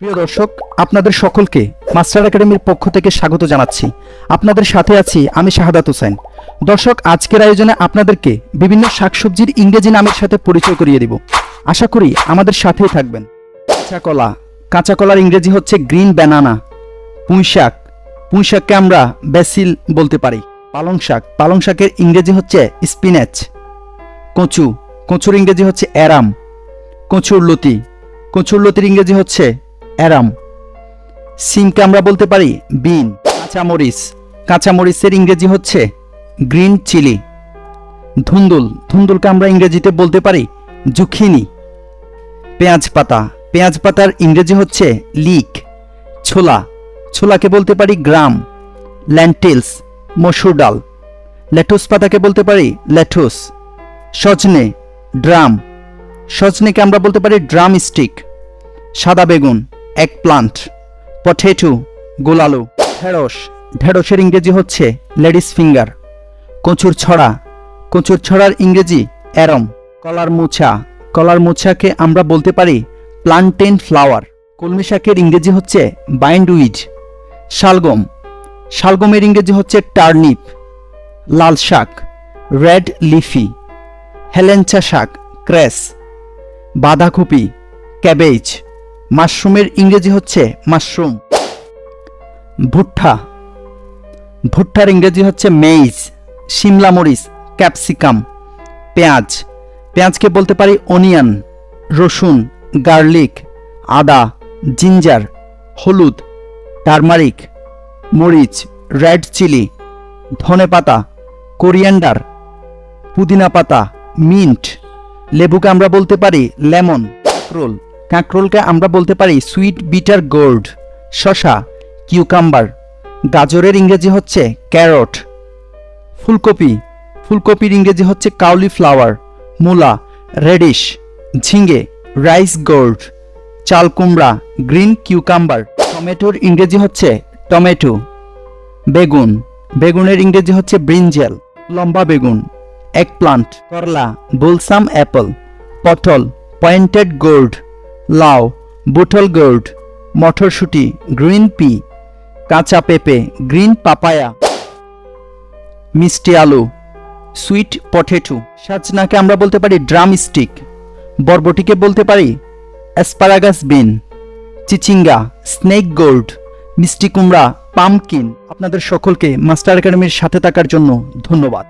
প্রিয় দর্শক, আপনাদের সকলকে মাস্টার একাডেমির পক্ষ থেকে স্বাগত জানাচ্ছি। আপনাদের সাথে আছি আমি শাহাদাত হোসেন। দর্শক, আজকের আয়োজনে আপনাদেরকে বিভিন্ন শাকসবজির ইংরেজি নামের সাথে পরিচয় করিয়ে দিব। আশা করি আমাদের সাথেই থাকবেন। কাঁচা কলা কাঁচা কলার ইংরেজি হচ্ছে গ্রিন ব্যানানা। পুঁই শাক। পুঁই শাককে আমরা ব্যাসিল বলতে পারি। পালং শাক। পালং শাকের ইংরেজি হচ্ছে স্পিনেচ। কচু। কচুর ইংরেজি হচ্ছে অ্যারাম। কচুর লতি। কচুর লতির ইংরেজি হচ্ছে অ্যারাম। সিমকে আমরা বলতে পারি বিন, কাঁচামরিচ। কাঁচামরিচের ইংরেজি হচ্ছে গ্রিন চিলি। ধুন্দুল, ধুন্দুলকে আমরা ইংরেজিতে বলতে পারি জুখিনি। পেঁয়াজ পাতা, পেঁয়াজ পাতার ইংরেজি হচ্ছে লিক। ছোলা, ছোলাকে বলতে পারি গ্রাম। ল্যান্টিলস মসুর ডাল। লেটুস পাতাকে বলতে পারি লেটুস। সজনে, ড্রাম। সজনেকে আমরা বলতে পারি ড্রাম স্টিক। সাদা বেগুন। এক প্লান্ট পটেটো গোলালু ঢেঁড়স। ঢেঁড়সের ইংরেজি হচ্ছে লেডিস ফিঙ্গার। কচুর ছড়া। কচুর ছড়ার ইংরেজি অ্যারম কলার মোছা কলার মোছাকে আমরা বলতে পারি প্লান্টেন ফ্লাওয়ার কলমি শাকের ইংরেজি হচ্ছে বাইন্ডউইড শালগম। শালগমের ইংরেজি হচ্ছে টার্নিপ লাল শাক রেড লিফি হেলেঞ্চা শাক ক্রেস বাঁধাকপি ক্যাবেজ মাশরুমের ইংরেজি হচ্ছে মাশরুম। ভুট্টা। ভুট্টার ইংরেজি হচ্ছে মেইজ, শিমলা মরিচ, ক্যাপসিকাম, পেঁয়াজ। পেঁয়াজকে বলতে পারি অনিয়ন, রসুন, গার্লিক, আদা, জিঞ্জার, হলুদ, টারমারিক, মরিচ, রেড চিলি, ধনে পাতা, কোরিয়ান্ডার, পুদিনা পাতা, মিন্ট। লেবুকে আমরা বলতে পারি লেমন কাঁকরোল কাঁকরোলকে আমরা বলতে পারি সুইট বিটার গোল্ড শশা কিউকাম্বার গাজরের ইংরেজি হচ্ছে ক্যারট ফুলকপি, ফুলকপির ইংরেজি হচ্ছে কাউলি ফ্লাওয়ার মূলা রেডিশ ঝিঙে রাইস গোল্ড চাল কুমড়া গ্রিন কিউকাম্বার টমেটোর ইংরেজি হচ্ছে টমেটো। বেগুন, বেগুনের ইংরেজি হচ্ছে ব্রিঞ্জেল লম্বা বেগুন। এক প্লান্ট করলা, বুলসাম অ্যাপল পটল পয়েন্টেড গোল্ড লাউ বুটল গোল্ড মটরশুঁটি, গ্রিন পি, কাঁচা পেঁপে, গ্রিন পাপায়া, মিষ্টি আলু, সুইট পটেটো। সাজনাকে আমরা বলতে পারি ড্রাম স্টিক। বরবটিকে বলতে পারি অ্যাসপারাগাস বিন, চিচিঙ্গা, স্নেক গোল্ড মিষ্টি কুমড়া, পামকিন। আপনাদের সকলকে মাস্টার একাডেমির সাথে থাকার জন্য ধন্যবাদ।